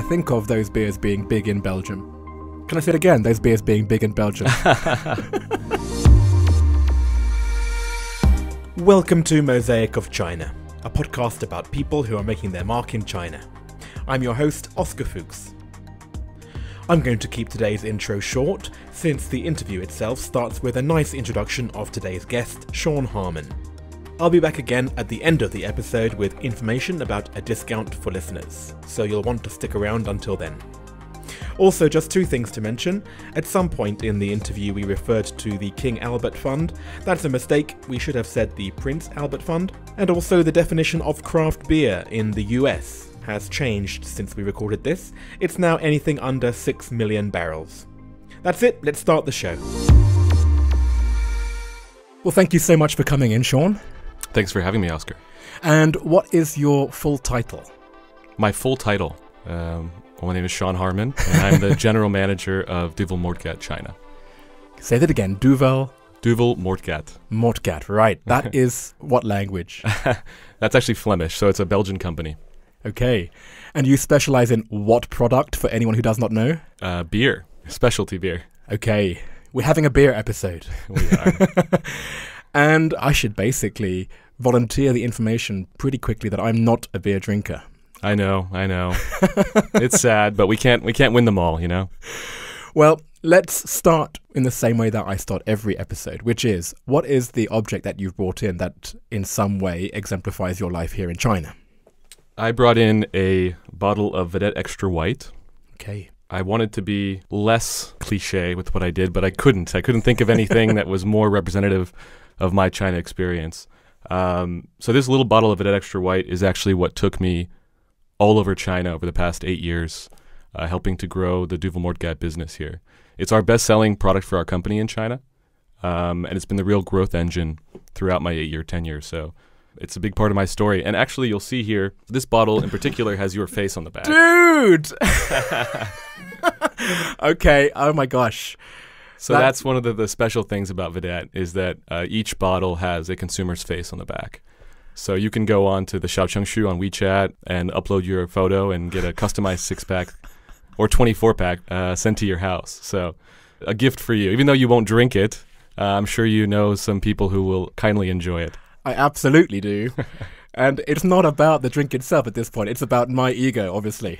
I think of those beers being big in Belgium. Can I say it again? Those beers being big in Belgium. Welcome to Mosaic of China, a podcast about people who are making their mark in China. I'm your host, Oscar Fuchs. I'm going to keep today's intro short, since the interview itself starts with a nice introduction of today's guest, Sean Harmon. I'll be back again at the end of the episode with information about a discount for listeners, so you'll want to stick around until then. Also, just two things to mention. At some point in the interview, we referred to the King Albert Fund. That's a mistake. We should have said the Prince Albert Fund. And also, the definition of craft beer in the US has changed since we recorded this. It's now anything under 6 million barrels. That's it, let's start the show. Well, thank you so much for coming in, Sean. Thanks for having me, Oscar. And what is your full title? My full title. Um, my name is Sean Harmon, and I'm the general manager of Duvel Moortgat China. Say that again. Duvel Duvel Moortgat. Moortgat. Right. That is what language? That's actually Flemish, so it's a Belgian company. Okay. And you specialize in what product for anyone who does not know? Uh, beer, specialty beer. Okay. We're having a beer episode. We are. And I should basically volunteer the information pretty quickly that I'm not a beer drinker. I know, I know. it's sad, but we can't we can't win them all, you know. Well, let's start in the same way that I start every episode, which is what is the object that you've brought in that in some way exemplifies your life here in China? I brought in a bottle of Vedett Extra White. Okay. I wanted to be less cliche with what I did, but I couldn't. I couldn't think of anything that was more representative of my China experience. Um, so this little bottle of Vedett Extra White is actually what took me all over China over the past eight years, uh, helping to grow the Duvel Moortgat business here. It's our best-selling product for our company in China, um, and it's been the real growth engine throughout my eight-year tenure. So it's a big part of my story. And actually, you'll see here, this bottle in particular has your face on the back. Dude! okay, oh my gosh. So that's, that's one of the, the, special things about Vedett is that uh, each bottle has a consumer's face on the back. So you can go on to the Xiaochengxu on WeChat and upload your photo and get a customized six pack or 24 pack uh, sent to your house. So a gift for you. Even though you won't drink it, uh, I'm sure you know some people who will kindly enjoy it. I absolutely do. and it's not about the drink itself at this point. It's about my ego, obviously.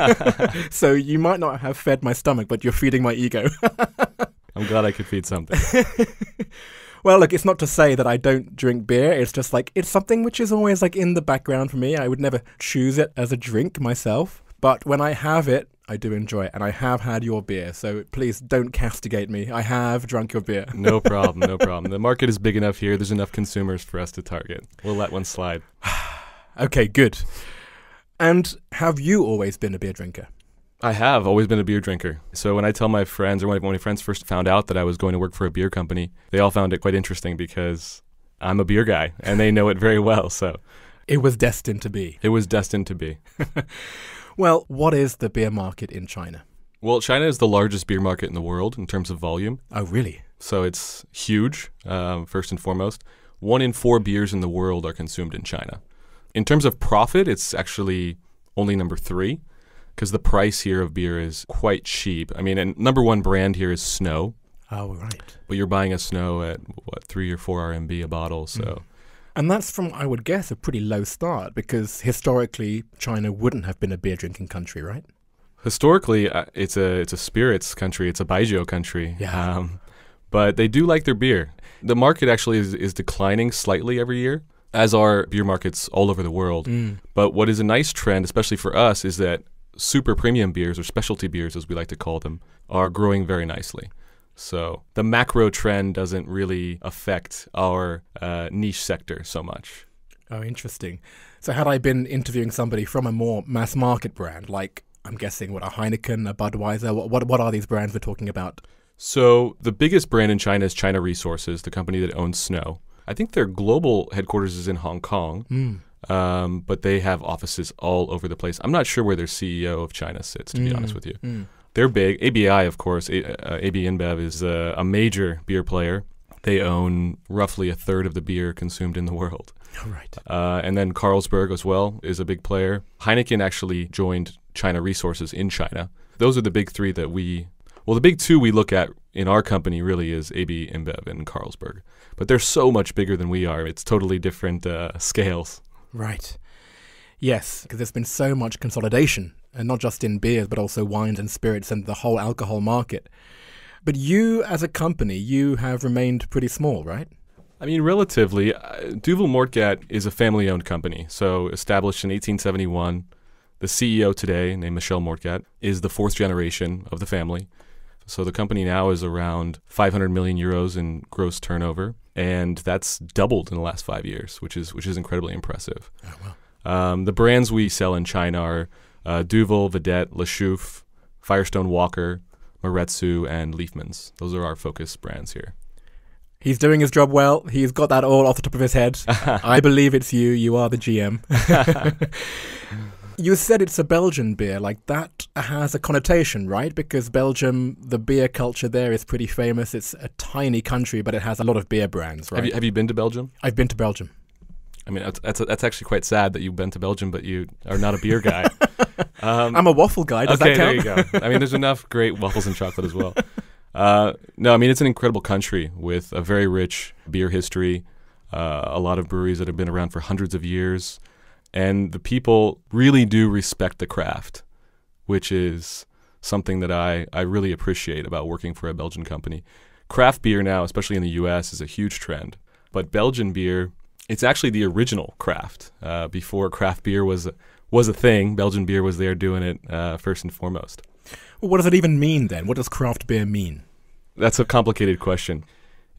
so you might not have fed my stomach, but you're feeding my ego. I'm glad I could feed something. well, look, it's not to say that I don't drink beer. It's just like it's something which is always like in the background for me. I would never choose it as a drink myself, but when I have it, I do enjoy it, and I have had your beer. So please don't castigate me. I have drunk your beer. no problem, no problem. The market is big enough here. There's enough consumers for us to target. We'll let one slide. okay, good. And have you always been a beer drinker? I have always been a beer drinker. So when I tell my friends, or when my friends first found out that I was going to work for a beer company, they all found it quite interesting because I'm a beer guy and they know it very well. So it was destined to be. It was destined to be. well, what is the beer market in China? Well, China is the largest beer market in the world in terms of volume. Oh, really? So it's huge, um, first and foremost. One in four beers in the world are consumed in China. In terms of profit, it's actually only number three because the price here of beer is quite cheap. I mean, and number one brand here is Snow. Oh, right. But you're buying a Snow at what three or four RMB a bottle, so. Mm. And that's from, I would guess, a pretty low start because historically China wouldn't have been a beer drinking country, right? Historically, uh, it's a it's a spirits country. It's a baijiu country. Yeah. Um, but they do like their beer. The market actually is, is declining slightly every year, as are beer markets all over the world. Mm. But what is a nice trend, especially for us, is that super premium beers or specialty beers, as we like to call them, are growing very nicely. So the macro trend doesn't really affect our uh, niche sector so much. Oh, interesting. So had I been interviewing somebody from a more mass market brand, like I'm guessing what a Heineken, a Budweiser, what what, what are these brands we're talking about? So the biggest brand in China is China Resources, the company that owns Snow. I think their global headquarters is in Hong Kong. Mm. Um, but they have offices all over the place. I'm not sure where their CEO of China sits, to mm. be honest with you. Mm. They're big. ABI, of course, a- uh, AB InBev is uh, a major beer player. They own roughly a third of the beer consumed in the world. All right. Uh, and then Carlsberg as well is a big player. Heineken actually joined China resources in China. Those are the big three that we, well, the big two we look at in our company really is AB InBev and Carlsberg. But they're so much bigger than we are. It's totally different uh, scales. Right. Yes, because there's been so much consolidation, and not just in beers, but also wines and spirits and the whole alcohol market. But you, as a company, you have remained pretty small, right? I mean, relatively, uh, Duvel Moortgat is a family owned company. So, established in 1871. The CEO today, named Michel Moortgat, is the fourth generation of the family. So, the company now is around 500 million euros in gross turnover. And that's doubled in the last five years, which is, which is incredibly impressive. Oh, wow. Um, the brands we sell in China are uh, Duvel, Vedett, La Chouffe, Firestone Walker, Maredsous, and Liefmans. Those are our focus brands here. He's doing his job well. He's got that all off the top of his head. I believe it's you. You are the GM. you said it's a Belgian beer. Like that has a connotation, right? Because Belgium, the beer culture there is pretty famous. It's a tiny country, but it has a lot of beer brands, right? Have you, have you been to Belgium? I've been to Belgium. I mean, that's, that's that's actually quite sad that you've been to Belgium, but you are not a beer guy. Um, I'm a waffle guy. Does okay, that count? there you go. I mean, there's enough great waffles and chocolate as well. Uh, no, I mean it's an incredible country with a very rich beer history, uh, a lot of breweries that have been around for hundreds of years, and the people really do respect the craft, which is something that I, I really appreciate about working for a Belgian company. Craft beer now, especially in the U.S., is a huge trend, but Belgian beer, it's actually the original craft. Uh, before craft beer was was a thing, Belgian beer was there doing it uh, first and foremost. Well, what does it even mean then? What does craft beer mean? That's a complicated question.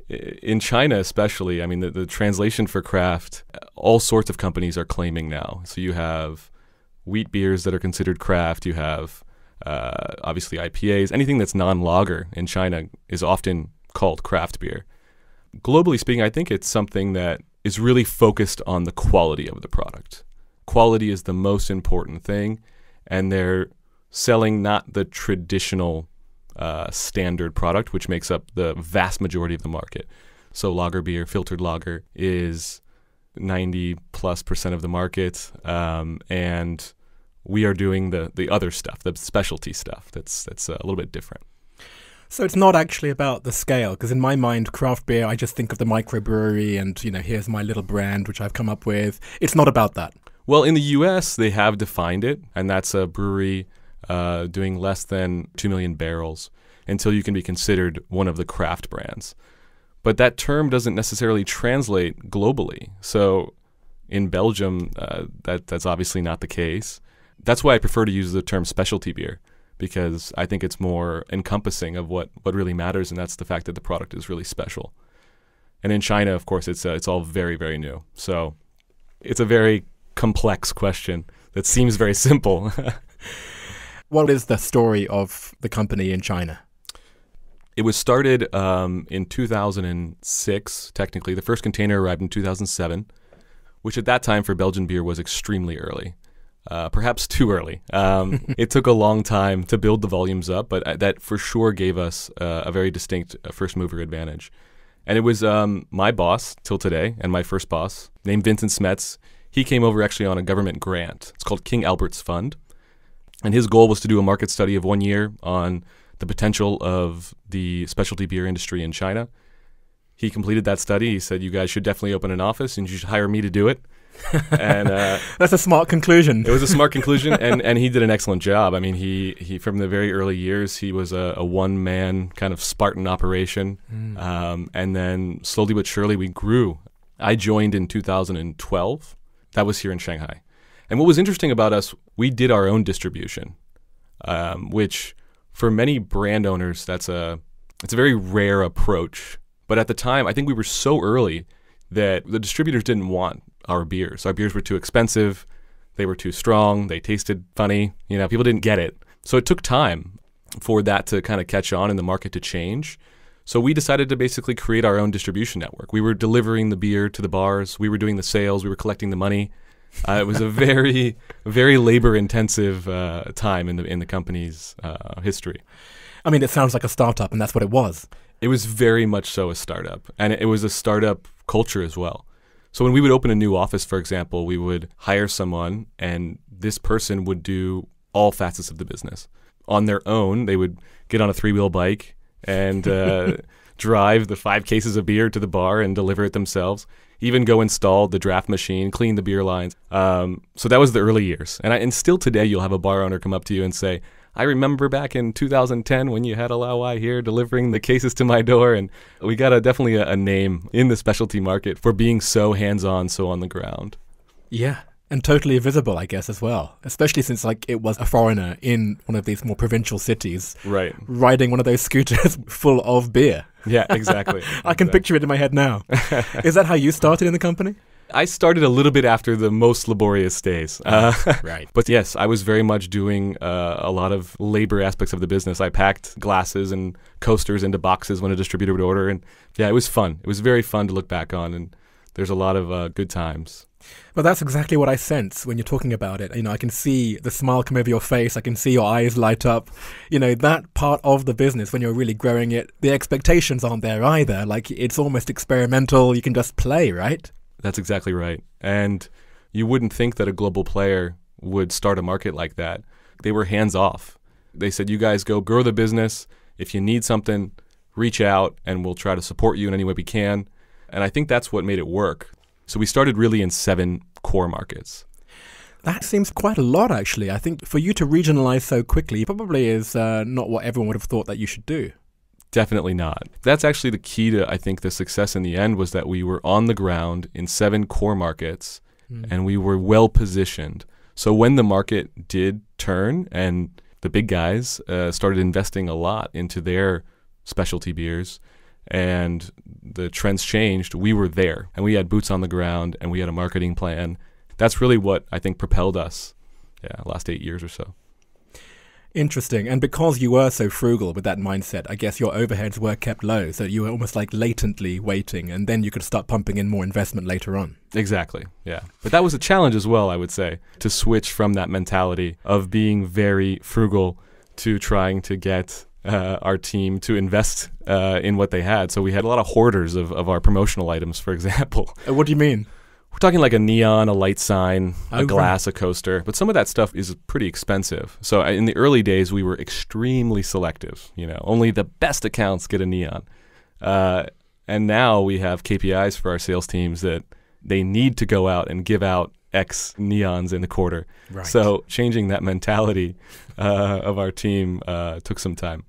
In China, especially, I mean, the, the translation for craft, all sorts of companies are claiming now. So you have wheat beers that are considered craft. You have uh, obviously IPAs. Anything that's non lager in China is often called craft beer. Globally speaking, I think it's something that is really focused on the quality of the product. Quality is the most important thing, and they're selling not the traditional uh, standard product, which makes up the vast majority of the market. So lager beer, filtered lager, is 90 plus percent of the market, um, and we are doing the the other stuff, the specialty stuff. That's that's a little bit different. So it's not actually about the scale, because in my mind, craft beer, I just think of the microbrewery and, you know, here's my little brand which I've come up with. It's not about that. Well, in the U.S., they have defined it, and that's a brewery uh, doing less than 2 million barrels until you can be considered one of the craft brands. But that term doesn't necessarily translate globally. So in Belgium, uh, that, that's obviously not the case. That's why I prefer to use the term specialty beer because I think it's more encompassing of what, what really matters, and that's the fact that the product is really special. And in China, of course, it's uh, it's all very very new. So it's a very complex question that seems very simple. what is the story of the company in China? It was started um, in 2006, technically. The first container arrived in 2007, which at that time for Belgian beer was extremely early. Uh, perhaps too early. Um, it took a long time to build the volumes up, but uh, that for sure gave us uh, a very distinct uh, first mover advantage. And it was um, my boss till today, and my first boss, named Vincent Smets. He came over actually on a government grant. It's called King Albert's Fund. And his goal was to do a market study of one year on the potential of the specialty beer industry in China. He completed that study. He said, "You guys should definitely open an office, and you should hire me to do it." And uh, that's a smart conclusion. it was a smart conclusion, and, and he did an excellent job. I mean, he, he from the very early years, he was a, a one man kind of Spartan operation, mm. um, and then slowly but surely we grew. I joined in 2012. That was here in Shanghai. And what was interesting about us, we did our own distribution, um, which for many brand owners, that's a it's a very rare approach. But at the time, I think we were so early that the distributors didn't want our beers. Our beers were too expensive, they were too strong, they tasted funny. You know, people didn't get it. So it took time for that to kind of catch on and the market to change. So we decided to basically create our own distribution network. We were delivering the beer to the bars, we were doing the sales, we were collecting the money. Uh, it was a very, very labor-intensive uh, time in the in the company's uh, history. I mean, it sounds like a startup, and that's what it was. It was very much so a startup, and it was a startup culture as well. So when we would open a new office, for example, we would hire someone, and this person would do all facets of the business. On their own, they would get on a three wheel bike and uh, drive the five cases of beer to the bar and deliver it themselves. Even go install the draft machine, clean the beer lines. Um, so that was the early years. And, I, and still today, you'll have a bar owner come up to you and say, I remember back in 2010 when you had a Lao Wai here delivering the cases to my door, and we got a definitely a, a name in the specialty market for being so hands-on, so on the ground. Yeah, and totally visible, I guess, as well. Especially since like it was a foreigner in one of these more provincial cities, right, riding one of those scooters full of beer. Yeah, exactly. I can picture it in my head now. Is that how you started in the company? I started a little bit after the most laborious days. Uh, right. But yes, I was very much doing uh, a lot of labor aspects of the business. I packed glasses and coasters into boxes when a distributor would order. And yeah, it was fun. It was very fun to look back on. And there's a lot of uh, good times. Well, that's exactly what I sense when you're talking about it. You know, I can see the smile come over your face. I can see your eyes light up. You know, that part of the business when you're really growing it, the expectations aren't there either. Like it's almost experimental. You can just play, right? That's exactly right. And you wouldn't think that a global player would start a market like that. They were hands off. They said, you guys go grow the business. If you need something, reach out and we'll try to support you in any way we can. And I think that's what made it work. So we started really in seven core markets. That seems quite a lot, actually. I think for you to regionalize so quickly probably is uh, not what everyone would have thought that you should do. Definitely not. That's actually the key to, I think, the success in the end was that we were on the ground in seven core markets mm. and we were well positioned. So when the market did turn and the big guys uh, started investing a lot into their specialty beers and the trends changed, we were there and we had boots on the ground and we had a marketing plan. That's really what I think propelled us, yeah, last eight years or so. Interesting. And because you were so frugal with that mindset, I guess your overheads were kept low. So you were almost like latently waiting, and then you could start pumping in more investment later on. Exactly. Yeah. But that was a challenge as well, I would say, to switch from that mentality of being very frugal to trying to get uh, our team to invest uh, in what they had. So we had a lot of hoarders of, of our promotional items, for example. Uh, what do you mean? We're talking like a neon, a light sign, a oh, glass, right. a coaster. But some of that stuff is pretty expensive. So in the early days, we were extremely selective. You know, only the best accounts get a neon. Uh, and now we have KPIs for our sales teams that they need to go out and give out X neons in the quarter. Right. So changing that mentality uh, of our team uh, took some time.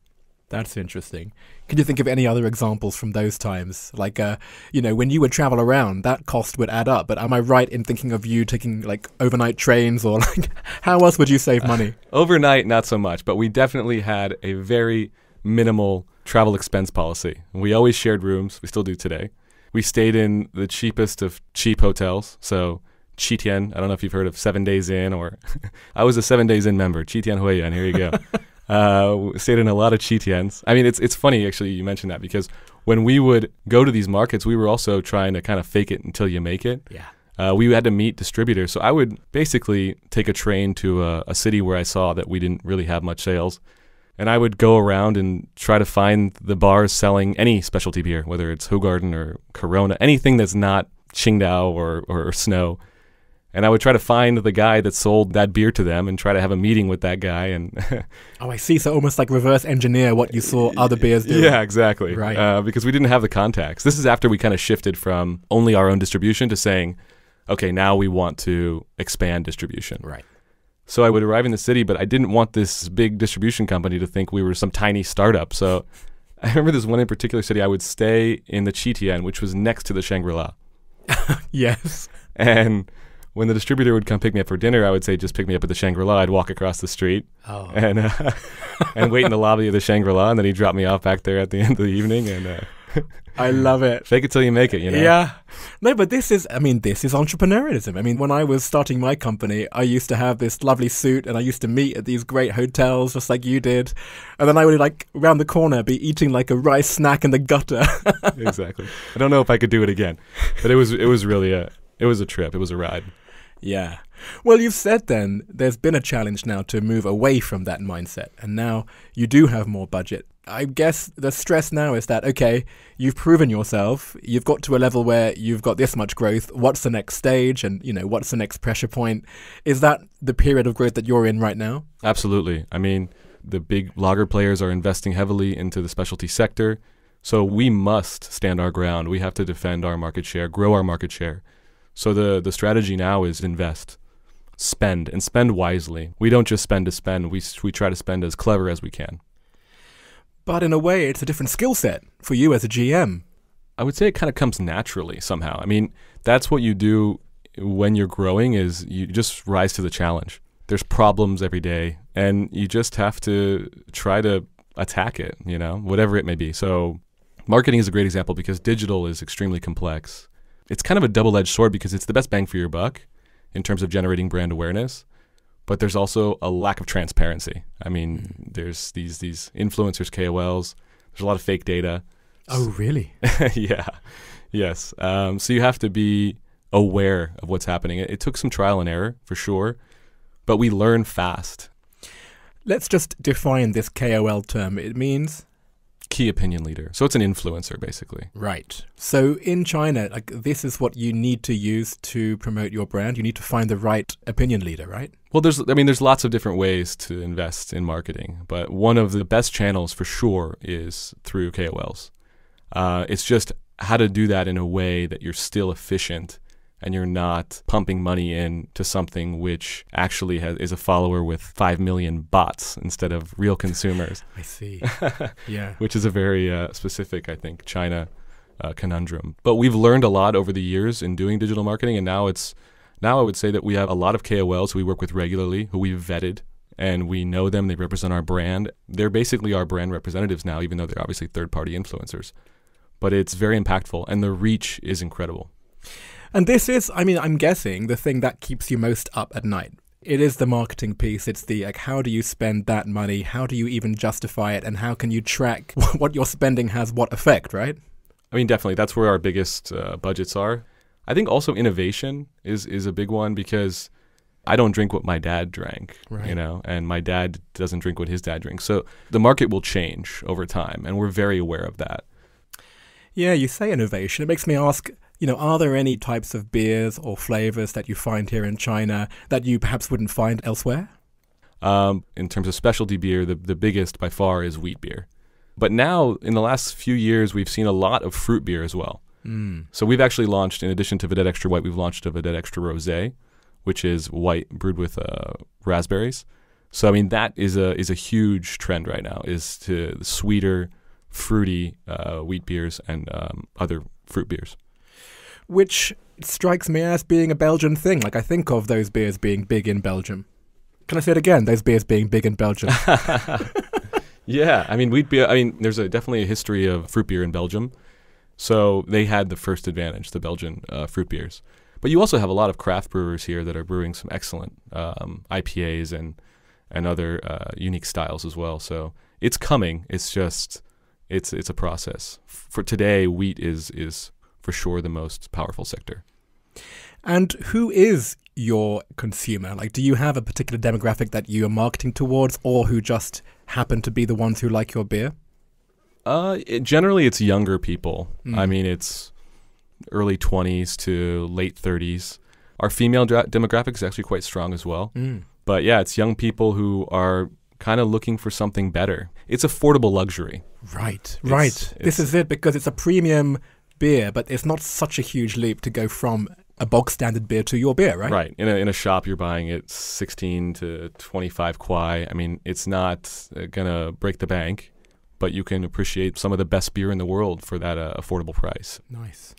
That's interesting. Can you think of any other examples from those times? Like, uh, you know, when you would travel around, that cost would add up. But am I right in thinking of you taking like overnight trains or like how else would you save money? Uh, overnight, not so much, but we definitely had a very minimal travel expense policy. We always shared rooms. We still do today. We stayed in the cheapest of cheap hotels. So Qitian, I don't know if you've heard of Seven Days Inn or I was a Seven Days Inn member. Qitian Huiyuan, here you go. Uh, stayed in a lot of Qitians. I mean, it's it's funny actually you mentioned that because when we would go to these markets, we were also trying to kind of fake it until you make it. Yeah. Uh, we had to meet distributors, so I would basically take a train to a, a city where I saw that we didn't really have much sales, and I would go around and try to find the bars selling any specialty beer, whether it's Hoegaarden or Corona, anything that's not Qingdao or, or, or Snow and I would try to find the guy that sold that beer to them and try to have a meeting with that guy. And oh, I see. So almost like reverse engineer what you saw other beers do. Yeah, exactly. Right. Uh, because we didn't have the contacts. This is after we kind of shifted from only our own distribution to saying, okay, now we want to expand distribution. Right. So I would arrive in the city, but I didn't want this big distribution company to think we were some tiny startup. So I remember this one in particular city. I would stay in the Qitian, which was next to the Shangri La. yes. And when the distributor would come pick me up for dinner, I would say, just pick me up at the Shangri La. I'd walk across the street oh. and uh, and wait in the lobby of the Shangri La, and then he'd drop me off back there at the end of the evening. And uh, I love it. Fake it till you make it. You know. Yeah. No, but this is. I mean, this is entrepreneurialism. I mean, when I was starting my company, I used to have this lovely suit, and I used to meet at these great hotels, just like you did. And then I would like around the corner be eating like a rice snack in the gutter. exactly. I don't know if I could do it again, but it was it was really a it was a trip. It was a ride. Yeah. Well, you've said then there's been a challenge now to move away from that mindset, and now you do have more budget. I guess the stress now is that, okay, you've proven yourself, you've got to a level where you've got this much growth. What's the next stage? And, you know, what's the next pressure point? Is that the period of growth that you're in right now? Absolutely. I mean, the big lager players are investing heavily into the specialty sector. So we must stand our ground. We have to defend our market share, grow our market share. So the, the strategy now is invest, spend, and spend wisely. We don't just spend to spend, we, we try to spend as clever as we can. But in a way, it's a different skill set for you as a GM. I would say it kind of comes naturally somehow. I mean, that's what you do when you're growing is you just rise to the challenge. There's problems every day and you just have to try to attack it, you know, whatever it may be. So marketing is a great example because digital is extremely complex. It's kind of a double-edged sword because it's the best bang for your buck in terms of generating brand awareness, but there's also a lack of transparency. I mean, mm. there's these these influencers, KOLs. There's a lot of fake data. Oh, really? yeah. Yes. Um, so you have to be aware of what's happening. It, it took some trial and error for sure, but we learn fast. Let's just define this KOL term. It means key opinion leader. So it's an influencer basically. Right. So in China, like this is what you need to use to promote your brand. You need to find the right opinion leader, right? Well, there's I mean there's lots of different ways to invest in marketing, but one of the best channels for sure is through KOLs. Uh, it's just how to do that in a way that you're still efficient and you're not pumping money in to something which actually has, is a follower with 5 million bots instead of real consumers. I see. yeah. Which is a very uh, specific, I think, China uh, conundrum. But we've learned a lot over the years in doing digital marketing, and now it's now I would say that we have a lot of KOLs who we work with regularly, who we've vetted, and we know them. They represent our brand. They're basically our brand representatives now, even though they're obviously third party influencers. But it's very impactful, and the reach is incredible. And this is, I mean, I'm guessing the thing that keeps you most up at night. It is the marketing piece. It's the like, how do you spend that money? How do you even justify it? And how can you track what you're spending has what effect, right? I mean, definitely. That's where our biggest uh, budgets are. I think also innovation is is a big one because I don't drink what my dad drank, right. you know, and my dad doesn't drink what his dad drinks. So the market will change over time, and we're very aware of that. Yeah, you say innovation. It makes me ask you know, are there any types of beers or flavors that you find here in China that you perhaps wouldn't find elsewhere? Um, in terms of specialty beer, the, the biggest by far is wheat beer. But now, in the last few years, we've seen a lot of fruit beer as well. Mm. So we've actually launched, in addition to Vedett Extra White, we've launched a Vedett Extra Rosé, which is white brewed with uh, raspberries. So I mean, that is a is a huge trend right now. Is to sweeter, fruity uh, wheat beers and um, other fruit beers which strikes me as being a Belgian thing. Like I think of those beers being big in Belgium. Can I say it again? Those beers being big in Belgium. yeah, I mean wheat beer. I mean, there's a, definitely a history of fruit beer in Belgium, so they had the first advantage, the Belgian uh, fruit beers. But you also have a lot of craft brewers here that are brewing some excellent um, IPAs and and other uh, unique styles as well. So it's coming. It's just it's it's a process. For today, wheat is is for sure the most powerful sector. And who is your consumer? Like, do you have a particular demographic that you are marketing towards, or who just happen to be the ones who like your beer? Uh, it, generally, it's younger people. Mm. I mean, it's early 20s to late 30s. Our female dra- demographic is actually quite strong as well. Mm. But yeah, it's young people who are kind of looking for something better. It's affordable luxury. Right, it's, right. It's, this is it because it's a premium beer, but it's not such a huge leap to go from a bog standard beer to your beer, right? Right. In a, in a shop, you're buying it 16 to 25 kwai. I mean, it's not uh, going to break the bank, but you can appreciate some of the best beer in the world for that uh, affordable price. Nice.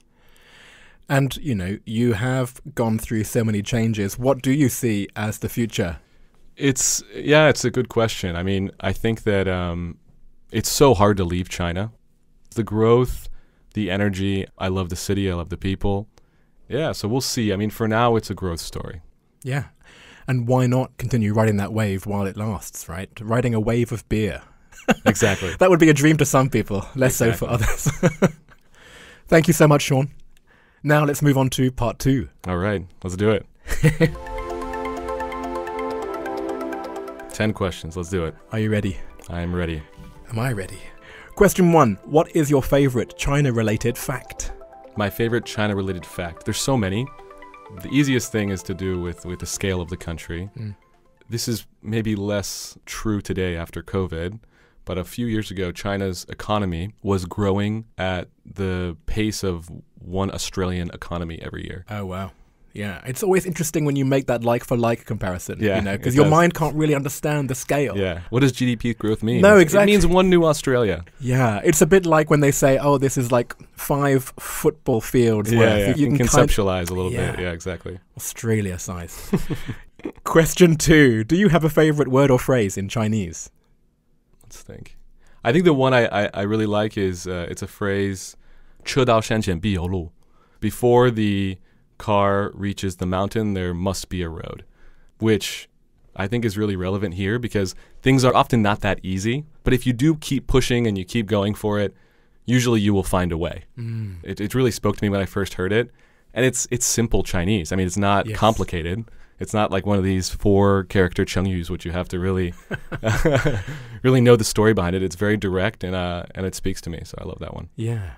And, you know, you have gone through so many changes. What do you see as the future? It's, yeah, it's a good question. I mean, I think that um, it's so hard to leave China. The growth the energy. I love the city. I love the people. Yeah, so we'll see. I mean, for now, it's a growth story. Yeah. And why not continue riding that wave while it lasts, right? Riding a wave of beer. exactly. that would be a dream to some people, less exactly. so for others. Thank you so much, Sean. Now let's move on to part two. All right, let's do it. 10 questions. Let's do it. Are you ready? I am ready. Am I ready? Question one What is your favorite China related fact? My favorite China related fact. There's so many. The easiest thing is to do with, with the scale of the country. Mm. This is maybe less true today after COVID, but a few years ago, China's economy was growing at the pace of one Australian economy every year. Oh, wow. Yeah, it's always interesting when you make that like for like comparison. Yeah, you know, because it your does. mind can't really understand the scale. Yeah. What does GDP growth mean? No, It exactly. means one new Australia. Yeah, it's a bit like when they say, "Oh, this is like five football fields." Yeah, worth." yeah. You, You can can kind conceptualize a little Yeah. bit. Yeah, exactly. Australia size. Question two: Do you have a favorite word or phrase in Chinese? Let's think. I think the one I, I, I really like is uh, it's a phrase, 车到山前必有路. Before the car reaches the mountain, there must be a road, which I think is really relevant here because things are often not that easy. But if you do keep pushing and you keep going for it, usually you will find a way. Mm. It, it really spoke to me when I first heard it. And it's it's simple Chinese. I mean, it's not Yes. complicated. It's not like one of these four character Chengyus, which you have to really really know the story behind it. It's very direct and uh, and it speaks to me. So I love that one. Yeah.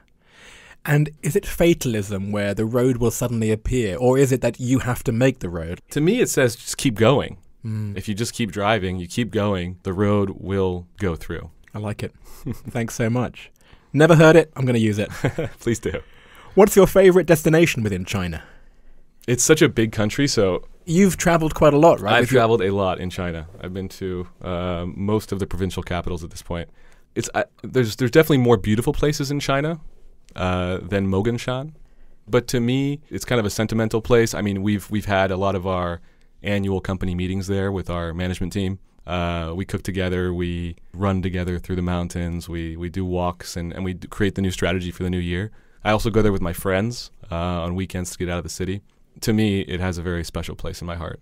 And is it fatalism where the road will suddenly appear, or is it that you have to make the road? To me, it says just keep going. Mm, If you just keep driving, you keep going, the road will go through. I like it. Thanks so much. Never heard it. I'm going to use it. Please do. What's your favorite destination within China? It's such a big country, so You've traveled quite a lot, right? I've With traveled a lot in China. I've been to uh, most of the provincial capitals at this point. It's I, there's there's definitely more beautiful places in China uh, than Moganshan, but to me, it's kind of a sentimental place. I mean, we've we've had a lot of our annual company meetings there with our management team. Uh, we cook together, we run together through the mountains, we we do walks, and and we create the new strategy for the new year. I also go there with my friends uh, on weekends to get out of the city. To me, it has a very special place in my heart.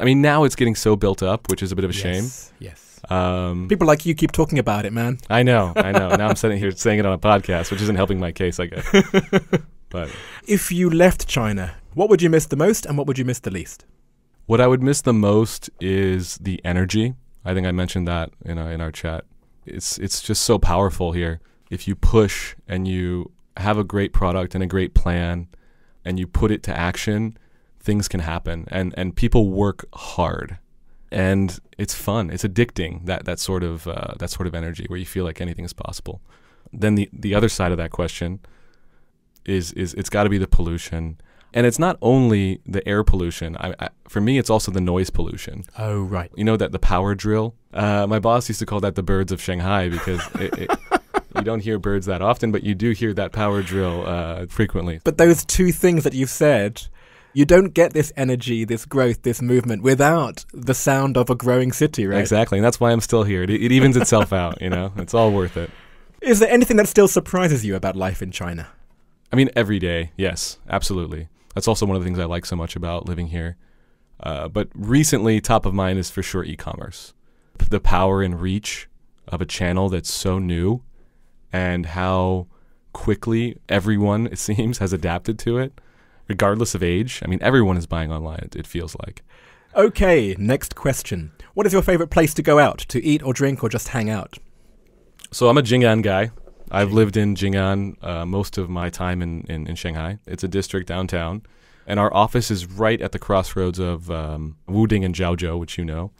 I mean, now it's getting so built up, which is a bit of a shame. Yes, yes. Um, People like you keep talking about it, man. I know, I know. now I'm sitting here saying it on a podcast, which isn't helping my case, I guess. but If you left China, what would you miss the most and what would you miss the least? what I would miss the most is the energy. I think I mentioned that in our, in our chat. It's it's just so powerful here. If you push and you have a great product and a great plan, and you put it to action, things can happen. And and people work hard, and it's fun. It's addicting. That that sort of uh, that sort of energy where you feel like anything is possible. Then the the other side of that question is is it's got to be the pollution. And it's not only the air pollution. I, I, for me, it's also the noise pollution. Oh, right. You know that the power drill. Uh, my boss used to call that the birds of Shanghai because it, it, you don't hear birds that often, but you do hear that power drill uh, frequently. But those two things that you've said, you don't get this energy, this growth, this movement without the sound of a growing city, right? Exactly, and that's why I'm still here. It, it evens itself out. You know, it's all worth it. Is there anything that still surprises you about life in China? I mean, every day, yes, absolutely. That's also one of the things I like so much about living here. Uh, but recently, top of mind is for sure e-commerce. The power and reach of a channel that's so new, and how quickly everyone, it seems, has adapted to it, regardless of age. I mean, everyone is buying online. It, feels like. Okay, next question. What is your favorite place to go out to eat or drink or just hang out? So I'm a Jing'an guy. I've lived in Jing'an uh, most of my time in, in, in Shanghai. It's a district downtown. And our office is right at the crossroads of um, Wuding and Jiaozhou, which you know.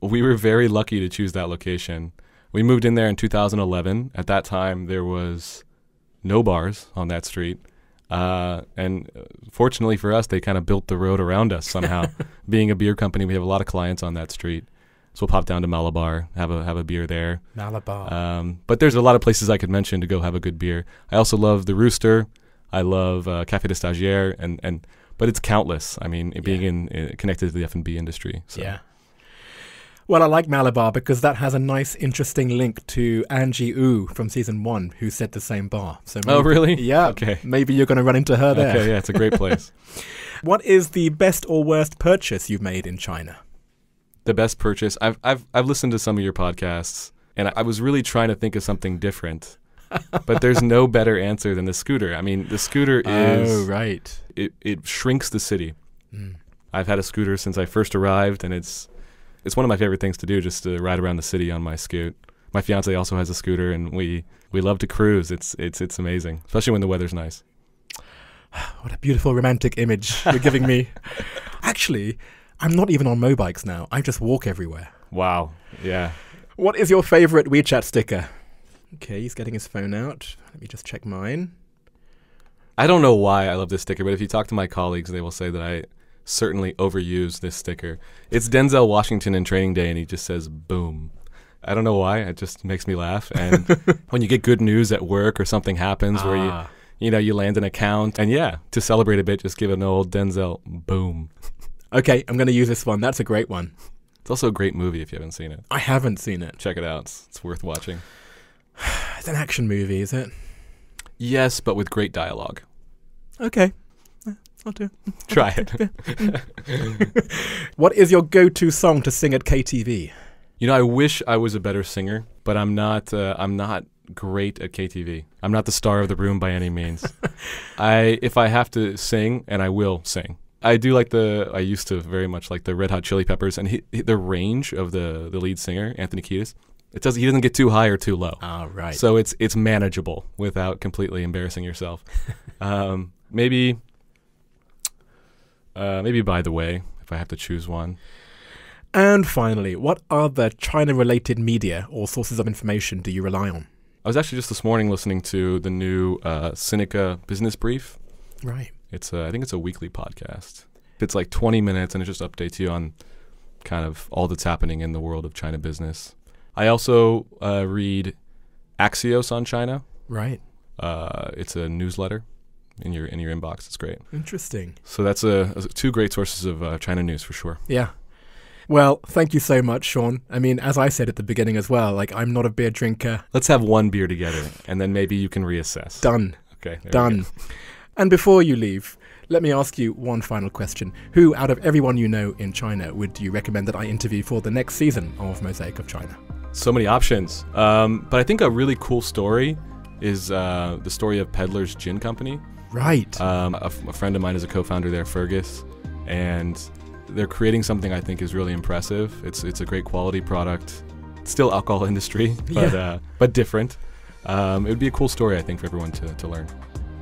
We were very lucky to choose that location. We moved in there in 2011. At that time, there was no bars on that street. Uh, and uh, fortunately for us, they kind of built the road around us somehow. Being a beer company, we have a lot of clients on that street. So we'll pop down to Malabar, have a have a beer there. Malabar. Um, but there's a lot of places I could mention to go have a good beer. I also love the Rooster. I love uh, Café des Stagiaires, and and but it's countless. I mean, it being in, in connected to the F and B industry. So. Yeah. Well, I like Malabar because that has a nice, interesting link to Angie Wu from season one, who said the same bar. So Oh, maybe- really? Yeah. Okay. Maybe you're going to run into her there. Okay. Yeah, it's a great place. What is the best or worst purchase you've made in China? the best purchase. I've I've I've listened to some of your podcasts, and I, I was really trying to think of something different. but there's no better answer than the scooter. I mean, the scooter is oh, right. it, it shrinks the city. Mm. I've had a scooter since I first arrived, and it's it's one of my favorite things to do, just to ride around the city on my scoot. My fiance also has a scooter, and we we love to cruise. It's it's it's amazing, especially when the weather's nice. What a beautiful romantic image you're giving me. Actually, I'm not even on mobikes now. I just walk everywhere. Wow. Yeah. What is your favorite WeChat sticker? Okay, he's getting his phone out. Let me just check mine. I don't know why I love this sticker, but if you talk to my colleagues, they will say that I certainly overuse this sticker. It's Denzel Washington in Training Day, and he just says "boom." I don't know why. It just makes me laugh. And when you get good news at work or something happens where you, Ah. you know, you land an account, and yeah, to celebrate a bit, just give an old Denzel boom. Okay, I'm going to use this one. That's a great one. It's also a great movie if you haven't seen it. I haven't seen it. Check it out. It's, it's worth watching. It's an action movie, is it? Yes, but with great dialogue. Okay. I'll do. Try it. What is your go-to song to sing at KTV? You know, I wish I was a better singer, but I'm not. Uh, I'm not great at KTV. I'm not the star of the room by any means. I, if I have to sing, and I will sing. I do like the. I used to very much like the Red Hot Chili Peppers, and he, he- the range of the the lead singer Anthony Kiedis. It does. He doesn't get too high or too low. Ah, right. So it's it's manageable without completely embarrassing yourself. um, maybe, uh, maybe by the way, if I have to choose one, and finally, what other China-related media or sources of information do you rely on? I was actually just this morning listening to the new uh, Sinica Business Brief. Right. It's a, I think it's a weekly podcast. It's like 20 minutes and it just updates you on kind of all that's happening in the world of China business. I also uh, read Axios on China. Right. Uh, it's a newsletter in your in your inbox. It's great. Interesting. So that's a, a- two great sources of uh, China news for sure. Yeah. Well, thank you so much, Sean. I mean, as I said at the beginning as well, like I'm not a beer drinker. Let's have one beer together and then maybe you can reassess. Done. Okay. Done. And before you leave, let me ask you one final question. Who, out of everyone you know in China, would you recommend that I interview for the next season of Mosaic of China? So many options. Um, but I think a really cool story is uh, the story of Peddler's Gin Company. Right. Um, a, f- a friend of mine is a co-founder there, Fergus, and they're creating something I think is really impressive. It's it's a great quality product. Still alcohol industry, but Yeah. uh, but different. Um, it would be a cool story, I think, for everyone to, to learn.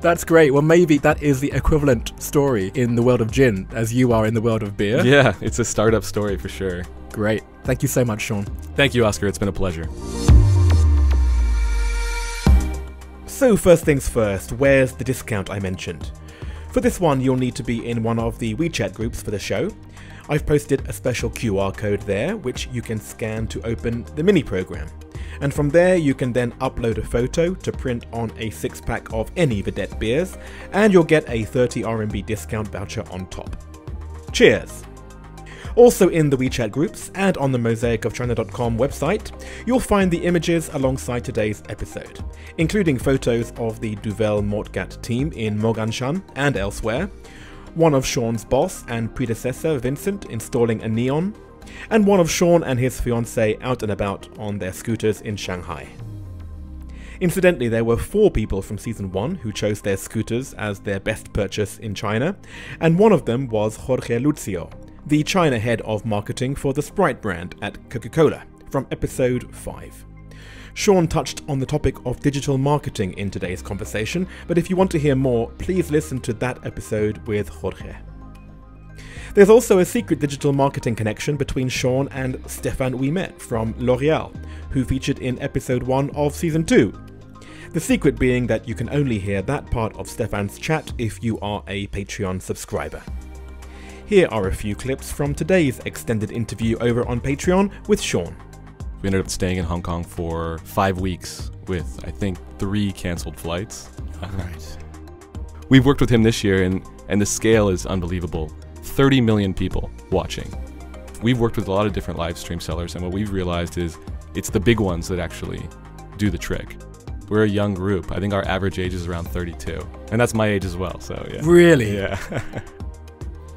That's great. Well, maybe that is the equivalent story in the world of gin as you are in the world of beer. Yeah, it's a startup story for sure. Great. Thank you so much, Sean. Thank you, Oscar. It's been a pleasure. So, first things first, where's the discount I mentioned? For this one, you'll need to be in one of the WeChat groups for the show. I've posted a special QR code there, which you can scan to open the mini program. And from there, you can then upload a photo to print on a six pack of any Vedett beers, and you'll get a 30 RMB discount voucher on top. Cheers! Also in the WeChat groups and on the mosaicofchina.com website, you'll find the images alongside today's episode, including photos of the Duvel Moortgat team in Moganshan and elsewhere, one of Sean's boss and predecessor Vincent installing a neon, and one of Sean and his fiancée out and about on their scooters in Shanghai. Incidentally, there were four people from season one who chose their scooters as their best purchase in China, and one of them was Jorge Lucio, the China head of marketing for the Sprite brand at Coca Cola, from episode 5. Sean touched on the topic of digital marketing in today's conversation, but if you want to hear more, please listen to that episode with Jorge. There's also a secret digital marketing connection between Sean and Stéphane Ouimet from L'Oreal, who featured in episode 1 of season 2. The secret being that you can only hear that part of Stéphane's chat if you are a Patreon subscriber. Here are a few clips from today's extended interview over on Patreon with Sean. We ended up staying in Hong Kong for five weeks with, I think, three canceled flights. Right. We've worked with him this year, and, and the scale is unbelievable 30 million people watching. We've worked with a lot of different live stream sellers, and what we've realized is it's the big ones that actually do the trick. We're a young group. I think our average age is around 32. And that's my age as well, so yeah. Really? Yeah.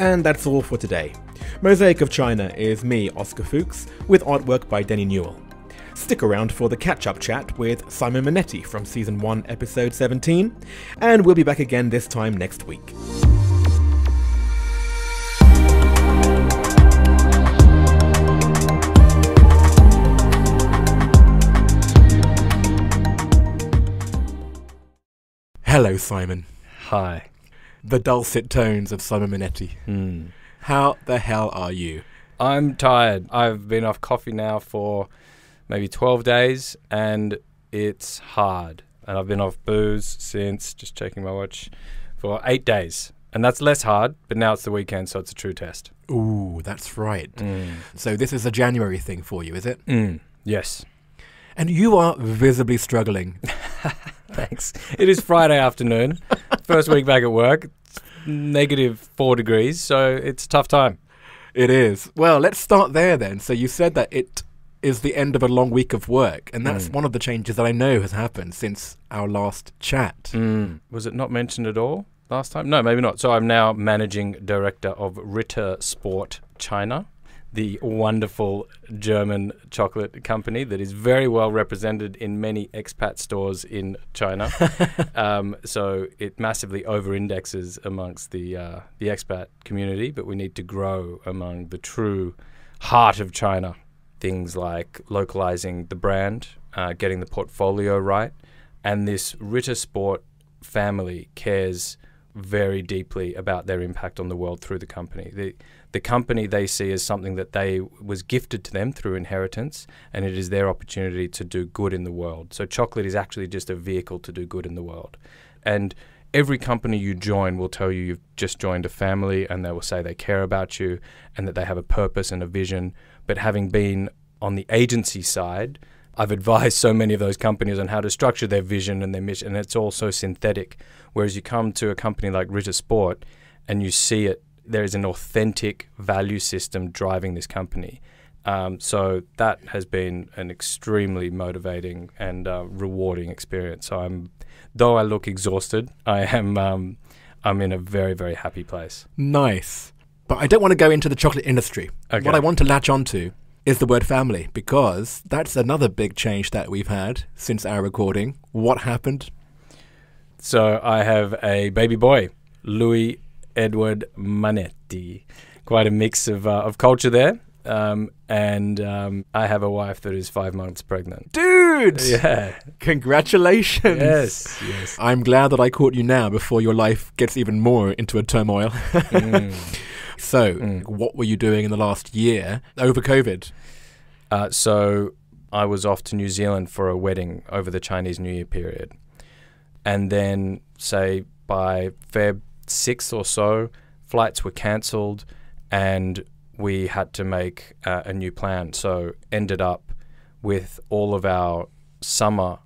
And that's all for today. Mosaic of China is me, Oscar Fuchs, with artwork by Denny Newell. Stick around for the catch up chat with Simon Manetti from Season 1, Episode 17, and we'll be back again this time next week. Hello, Simon. Hi. The dulcet tones of Simon Manetti. Hmm. How the hell are you? I'm tired. I've been off coffee now for maybe 12 days and it's hard. And I've been off booze since, just checking my watch, for eight days. And that's less hard, but now it's the weekend, so it's a true test. Ooh, that's right. Mm. So this is a January thing for you, is it? Mm. Yes. And you are visibly struggling. Thanks. It is Friday afternoon, first week back at work. negative Four degrees, so it's a tough time. It is. Well, let's start there then. So you said that it is the end of a long week of work, and that's Mm. one of the changes that I know has happened since our last chat. Mm. Was it not mentioned at all last time? No, maybe not. So I'm now managing director of Ritter Sport China, the wonderful German chocolate company that is very well represented in many expat stores in China. um, so it massively over-indexes amongst the uh, the expat community, but we need to grow among the true heart of China. Things like localizing the brand, uh, getting the portfolio right, and this Ritter Sport family cares very deeply about their impact on the world through the company. The the company they see as something that they was gifted to them through inheritance and it is their opportunity to do good in the world. So chocolate is actually just a vehicle to do good in the world. And every company you join will tell you you've just joined a family and they will say they care about you and that they have a purpose and a vision. But having been on the agency side, I've advised so many of those companies on how to structure their vision and their mission, and it's all so synthetic. Whereas you come to a company like Ritter Sport and you see it, there is an authentic value system driving this company. Um, so that has been an extremely motivating and uh, rewarding experience. So I'm, though I look exhausted, I am, um, I'm in a very very happy place. Nice. But I don't want to go into the chocolate industry. Okay. What I want to latch onto is the word family because that's another big change that we've had since our recording. What happened? So I have a baby boy, Louis Edward Manetti. Quite a mix of uh, of culture there. Um, and um, I have a wife that is five months pregnant. Dude! Yeah. Congratulations. yes. Yes. I'm glad that I caught you now before your life gets even more into a turmoil. Mm. so, Mm. what were you doing in the last year over COVID? Uh, so I was off to New Zealand for a wedding over the Chinese New Year period. And then, say, by Feb 6th or so, flights were cancelled and we had to make uh, a new plan. So, ended up with all of our summer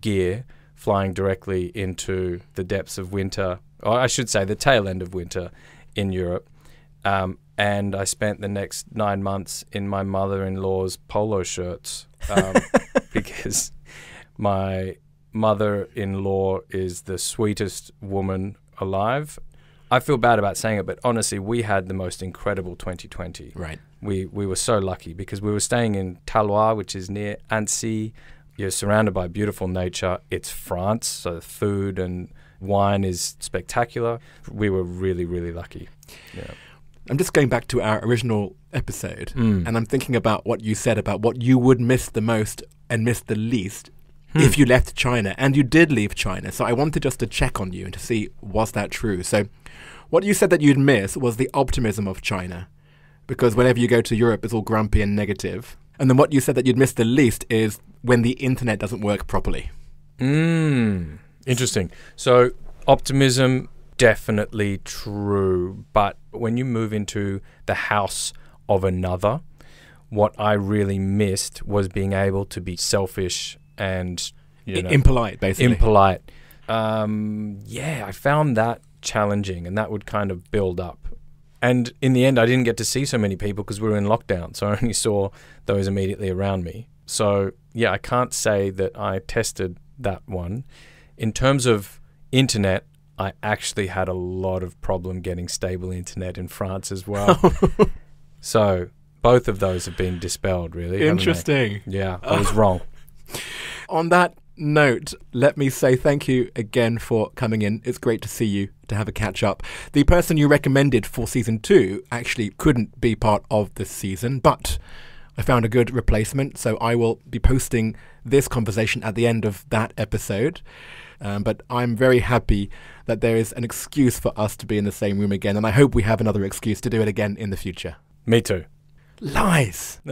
gear flying directly into the depths of winter, or I should say, the tail end of winter in Europe. Um, and I spent the next nine months in my mother-in-law's polo shirts um, because my mother-in-law is the sweetest woman alive. I feel bad about saying it, but honestly, we had the most incredible 2020. Right. We we were so lucky because we were staying in Talloires, which is near Annecy. You're surrounded by beautiful nature. It's France, so the food and wine is spectacular. We were really really lucky. Yeah. I'm just going back to our original episode Mm. and I'm thinking about what you said about what you would miss the most and miss the least Hmm. if you left China. And you did leave China. So I wanted just to check on you and to see was that true. So what you said that you'd miss was the optimism of China. Because whenever you go to Europe, it's all grumpy and negative. And then what you said that you'd miss the least is when the internet doesn't work properly. Mm, interesting. So optimism definitely true, but when you move into the house of another, what I really missed was being able to be selfish and you know impolite, basically. impolite. Um, yeah, I found that challenging, and that would kind of build up. And in the end, I didn't get to see so many people because we were in lockdown, so I only saw those immediately around me. So yeah, I can't say that I tested that one. In terms of internet, I actually had a lot of problem getting stable internet in France as well. so both of those have been dispelled, really. Interesting. Yeah, I was wrong. On that note, let me say thank you again for coming in. It's great to see you, to have a catch up. The person you recommended for season two actually couldn't be part of this season, but I found a good replacement, so I will be posting this conversation at the end of that episode. Um, but I'm very happy that there is an excuse for us to be in the same room again, and I hope we have another excuse to do it again in the future. Me too. Lies!